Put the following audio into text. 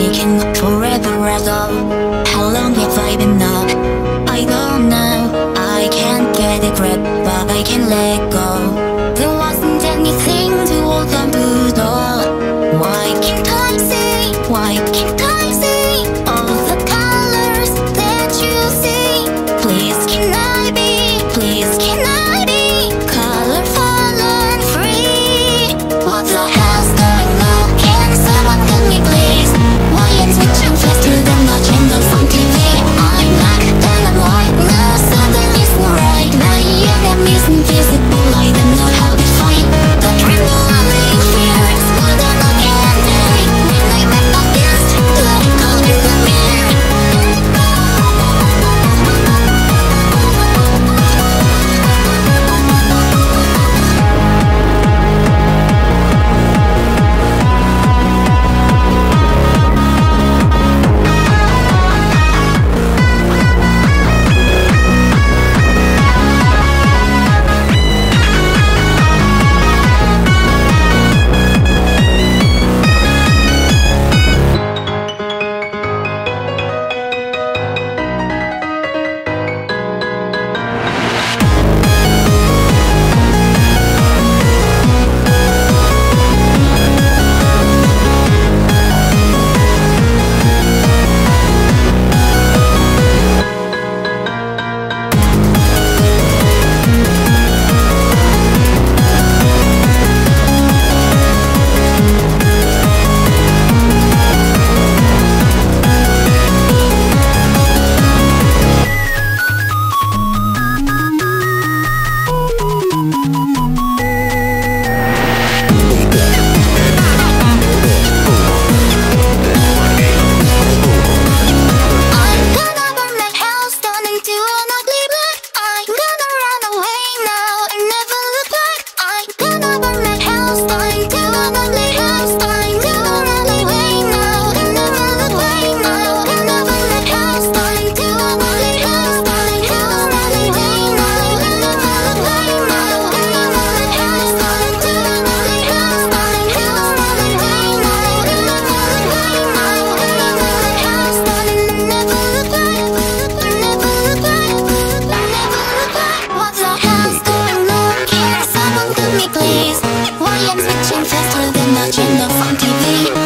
taking forever ago How I am switching faster than the channel on TV